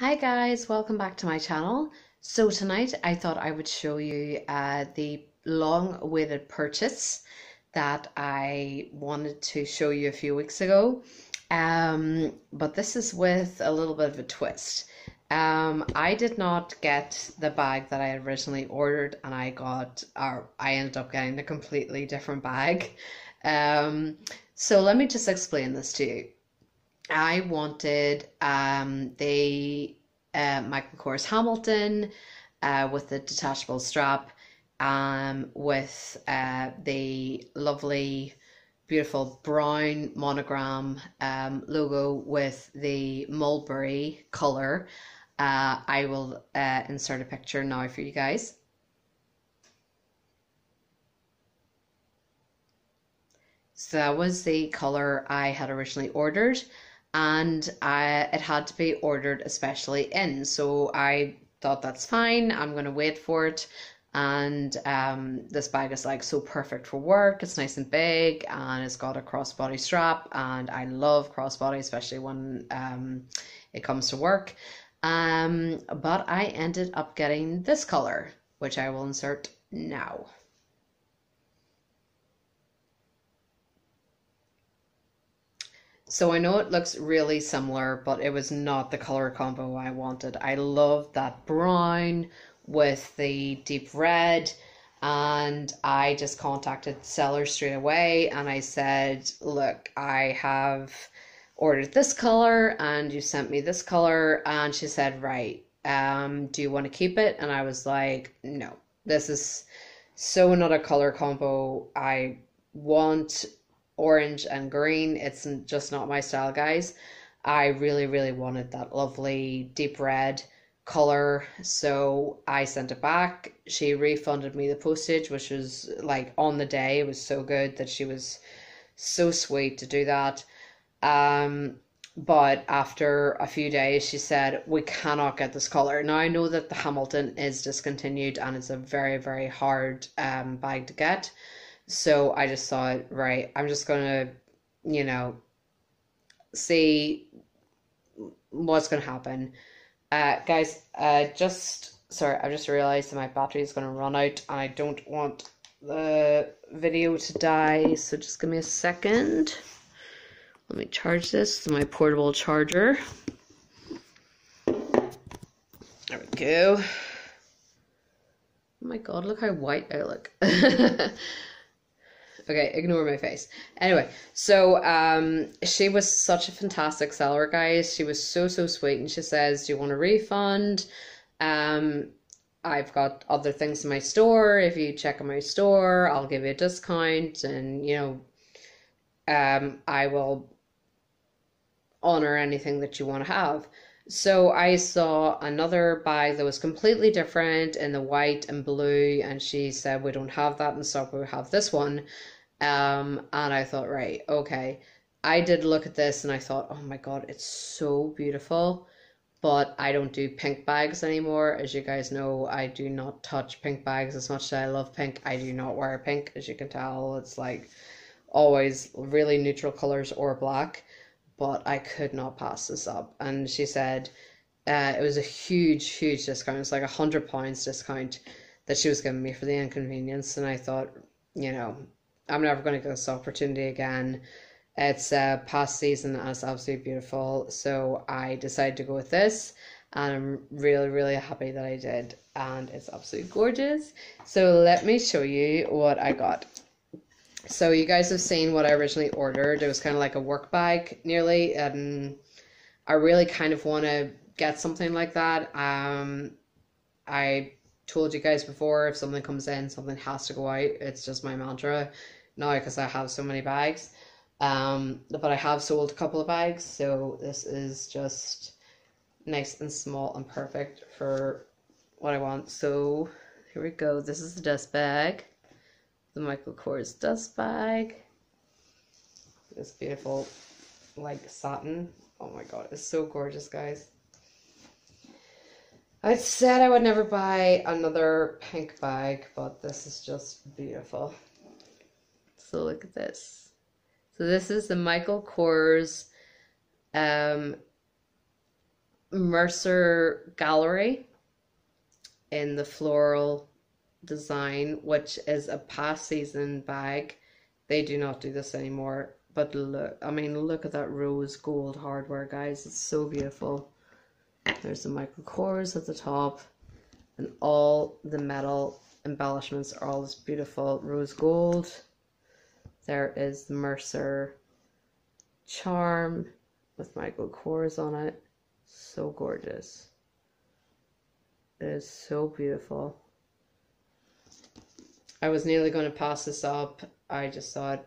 Hi guys, welcome back to my channel. So tonight I thought I would show you uh, the long awaited purchase that I wanted to show you a few weeks ago. Um, but this is with a little bit of a twist. Um, I did not get the bag that I originally ordered and I got, or I ended up getting a completely different bag. Um, so let me just explain this to you. I wanted um, the uh, Michael Kors Hamilton uh, with the detachable strap, um, with uh, the lovely, beautiful brown monogram um, logo with the mulberry color. Uh, I will uh, insert a picture now for you guys. So that was the color I had originally ordered and I, it had to be ordered especially in. So I thought that's fine. I'm gonna wait for it. And um, this bag is like so perfect for work. It's nice and big, and it's got a crossbody strap. And I love crossbody, especially when um, it comes to work. Um, but I ended up getting this color, which I will insert now. So I know it looks really similar, but it was not the color combo I wanted. I love that brown with the deep red and I just contacted seller straight away and I said, look, I have ordered this color and you sent me this color and she said, right, um, do you want to keep it? And I was like, no, this is so not a color combo I want orange and green. It's just not my style, guys. I really, really wanted that lovely deep red color. So I sent it back. She refunded me the postage, which was like on the day. It was so good that she was so sweet to do that. Um, but after a few days, she said, We cannot get this color. Now, I know that the Hamilton is discontinued and it's a very, very hard um, bag to get. So I just thought, right, I'm just gonna, you know, see what's gonna happen. Uh, guys, uh, just sorry, I just realized that my battery is gonna run out, and I don't want the video to die. So just give me a second. Let me charge this to my portable charger. There we go. Oh my god, look how white I look. Okay, ignore my face. Anyway, so um, she was such a fantastic seller, guys. She was so so sweet, and she says, "Do you want a refund?" Um, I've got other things in my store. If you check in my store, I'll give you a discount, and you know, um, I will honor anything that you want to have. So I saw another bag that was completely different in the white and blue, and she said, We don't have that in stock, we have this one. Um, and I thought, right, okay. I did look at this and I thought, oh my god, it's so beautiful. But I don't do pink bags anymore. As you guys know, I do not touch pink bags as much as I love pink. I do not wear pink, as you can tell. It's like always really neutral colors or black. But I could not pass this up. And she said uh, it was a huge, huge discount. It was like a hundred pounds discount that she was giving me for the inconvenience. And I thought, you know, I'm never going to get this opportunity again. It's a past season and it's absolutely beautiful. So I decided to go with this and I'm really, really happy that I did. And it's absolutely gorgeous. So let me show you what I got. So you guys have seen what I originally ordered. It was kind of like a work bag nearly. And I really kind of want to get something like that. Um, I told you guys before if something comes in, something has to go out. It's just my mantra now because I have so many bags. Um, but I have sold a couple of bags, so this is just nice and small and perfect for what I want. So here we go. This is the dust bag, the Michael Kors dust bag. This beautiful, like satin. Oh my god, it's so gorgeous, guys. I said I would never buy another pink bag, but this is just beautiful. So look at this. So this is the Michael Kors um, Mercer Gallery in the floral design, which is a past season bag. They do not do this anymore. But look, I mean, look at that rose gold hardware, guys. It's so beautiful. There's the Michael Kors at the top, and all the metal embellishments are all this beautiful rose gold. There is the Mercer charm with Michael Kors on it. So gorgeous. It is so beautiful. I was nearly going to pass this up. I just thought,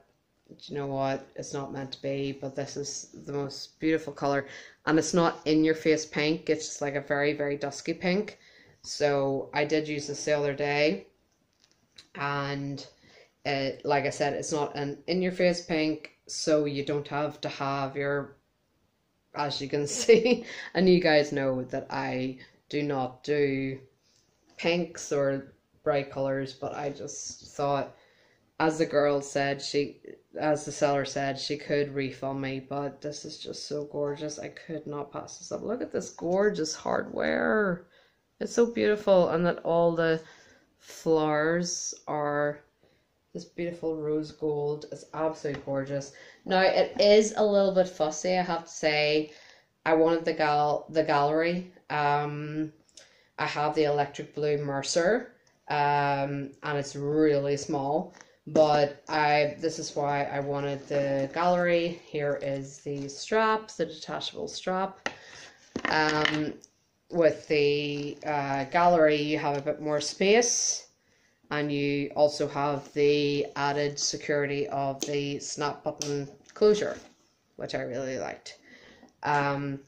you know what, it's not meant to be, but this is the most beautiful color. And it's not in your face pink, it's just like a very, very dusky pink. So I did use this the other day. And it, like I said, it's not an in your face pink, so you don't have to have your, as you can see, and you guys know that I do not do pinks or bright colors, but I just thought, as the girl said, she, as the seller said, she could refund me, but this is just so gorgeous. I could not pass this up. Look at this gorgeous hardware. It's so beautiful, and that all the flowers are this beautiful rose gold. It's absolutely gorgeous. Now it is a little bit fussy, I have to say. I wanted the gal the gallery. Um, I have the electric blue Mercer, um, and it's really small. But I this is why I wanted the gallery. Here is the strap, the detachable strap. Um, with the uh, gallery, you have a bit more space, and you also have the added security of the snap button closure, which I really liked. Um,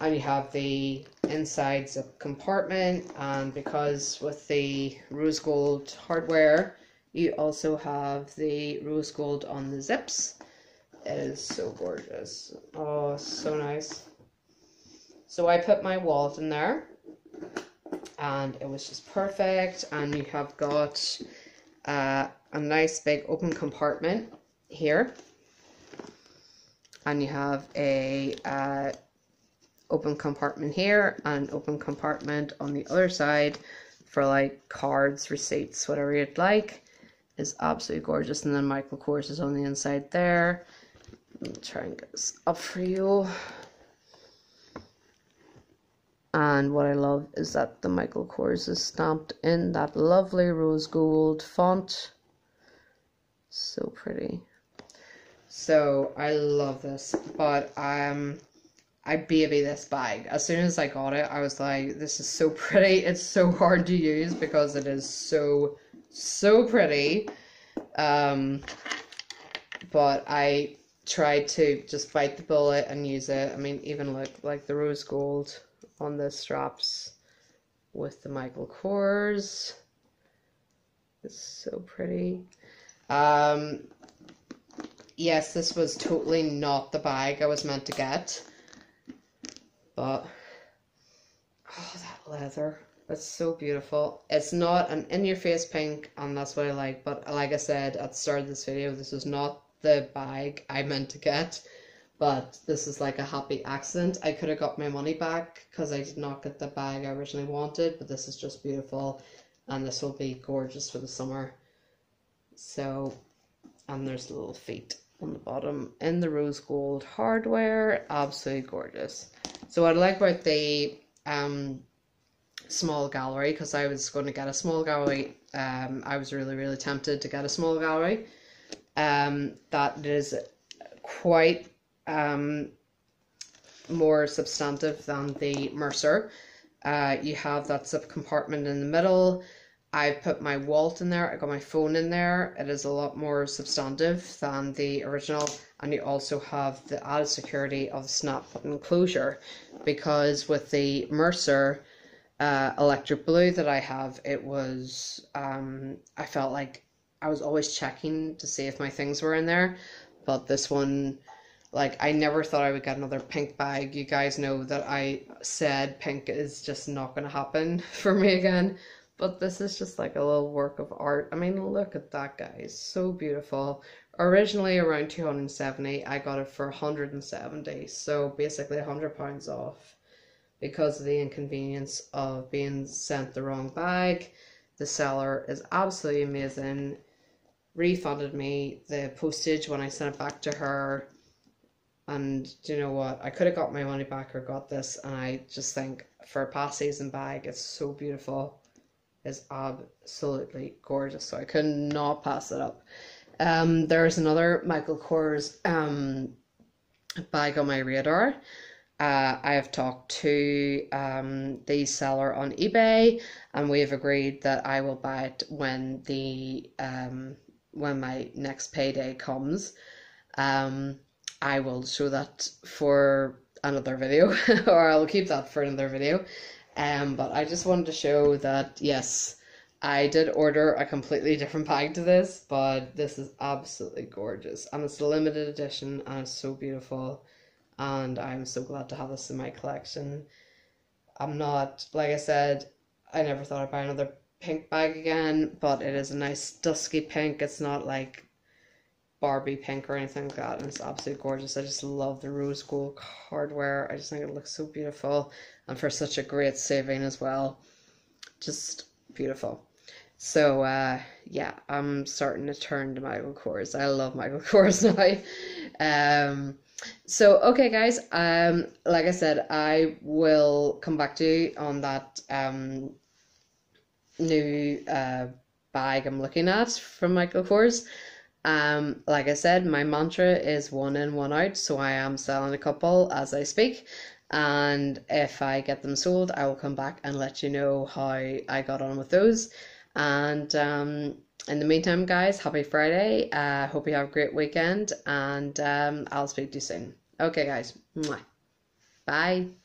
and you have the inside zip compartment and because with the rose gold hardware you also have the rose gold on the zips. It is so gorgeous. Oh so nice. So I put my wallet in there and it was just perfect and you have got uh, a nice big open compartment here and you have a uh, open compartment here and open compartment on the other side for like cards, receipts, whatever you'd like. Is absolutely gorgeous. And then Michael Kors is on the inside there. Try and get this up for you. And what I love is that the Michael Kors is stamped in that lovely rose gold font. So pretty. So I love this, but um I baby this bag. As soon as I got it, I was like, this is so pretty. It's so hard to use because it is so, so pretty. Um, but I tried to just bite the bullet and use it. I mean, even look like the rose gold on the straps with the Michael Kors. It's so pretty. Um, yes, this was totally not the bag I was meant to get. But oh, that leather. It's so beautiful. It's not an in-your-face pink, and that's what I like. But like I said at the start of this video, this is not the bag I meant to get. But this is like a happy accident. I could have got my money back because I did not get the bag I originally wanted. But this is just beautiful. And this will be gorgeous for the summer. So, and there's the little feet on the bottom in the rose gold hardware. Absolutely gorgeous. So what I like about the um, small gallery, because I was going to get a small gallery, um, I was really, really tempted to get a small gallery. Um, that is quite um, more substantive than the Mercer. Uh, you have that zip compartment in the middle. I put my wallet in there, I got my phone in there. It is a lot more substantive than the original and you also have the added security of the snap button closure because with the Mercer uh, electric blue that I have it was um, I felt like I was always checking to see if my things were in there but this one like I never thought I would get another pink bag you guys know that I said pink is just not going to happen for me again but this is just like a little work of art I mean look at that guys so beautiful originally around 270 i got it for 170 so basically 100 pounds off because of the inconvenience of being sent the wrong bag. The seller is absolutely amazing. Refunded me the postage when I sent it back to her. And do you know what? I could have got my money back or got this, and I just think for a past season bag, it's so beautiful. It's absolutely gorgeous. So I could not pass it up. Um, there's another Michael Kors um bag on my radar. Uh, I have talked to um, the seller on eBay, and we have agreed that I will buy it when the um, when my next payday comes. Um, I will show that for another video, or I'll keep that for another video. Um, but I just wanted to show that yes, I did order a completely different bag to this, but this is absolutely gorgeous, and it's a limited edition, and it's so beautiful and I'm so glad to have this in my collection. I'm not, like I said, I never thought I'd buy another pink bag again, but it is a nice dusky pink. It's not like Barbie pink or anything like that, and it's absolutely gorgeous. I just love the rose gold hardware. I just think it looks so beautiful, and for such a great saving as well. Just beautiful. So uh, yeah, I'm starting to turn to Michael Kors. I love Michael Kors now. Um, so okay, guys. Um, like I said, I will come back to you on that um new uh bag I'm looking at from Michael Kors. Um, like I said, my mantra is one in, one out, so I am selling a couple as I speak. And if I get them sold, I will come back and let you know how I got on with those. And um, in the meantime, guys, happy Friday. Uh, hope you have a great weekend, and um, I'll speak to you soon. Okay, guys. Bye.